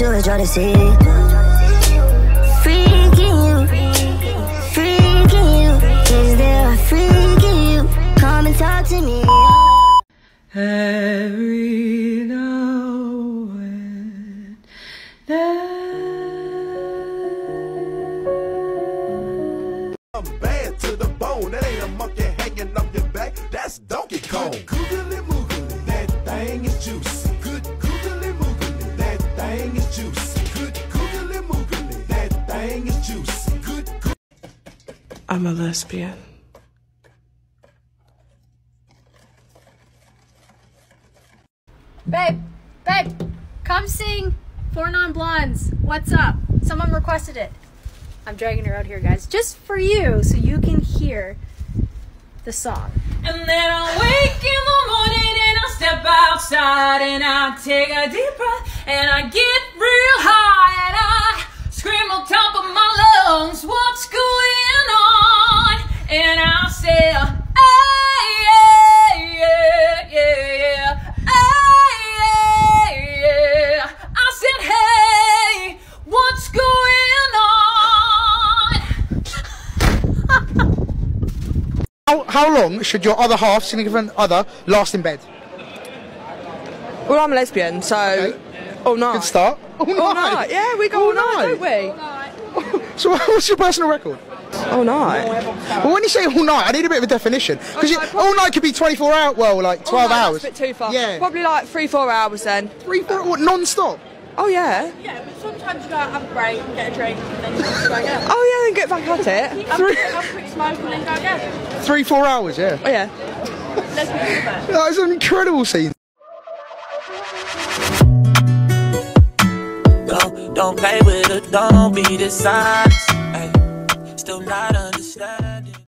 never try to see. Freaking you, freaking you. Is there a freak in you? Come and talk to me. Every now and then. I'm bad to the bone. That ain't a monkey is juicy. Good googly moogly, that thing is juicy. Good. I'm a lesbian. Babe, babe, come sing Four Non Blondes. What's up? Someone requested it. I'm dragging her out here, guys, just for you, so you can hear the song. And then I'll wake in the morning and I'll step outside and I'll take a deep breath and I get real high and I scream on top of my lungs, what's going on? And I say, hey, yeah, yeah, yeah, hey, yeah. I said, hey, what's going on? How, how long should your other half, significant other, last in bed? Well, I'm a lesbian, so Okay. All night. Good start. All All night, yeah, we go all, night, don't we? So what's your personal record? All night. Well, when you say all night, I need a bit of a definition. Because Okay, all night could be 24 hours, well, like 12 All night, hours. That's a bit too far. Yeah. Probably like three, four hours then. Three, four, what, non-stop? Oh yeah. Yeah, but sometimes you go out, have a break, get a drink, and then you go again. Oh yeah, then get back at it. Have, a, have a quick smoke and then go again. Three, four hours, yeah. Oh yeah. Let's be. That is an incredible scene. Don't, don't play with it, don't be dishonest. Ay, still not understanding.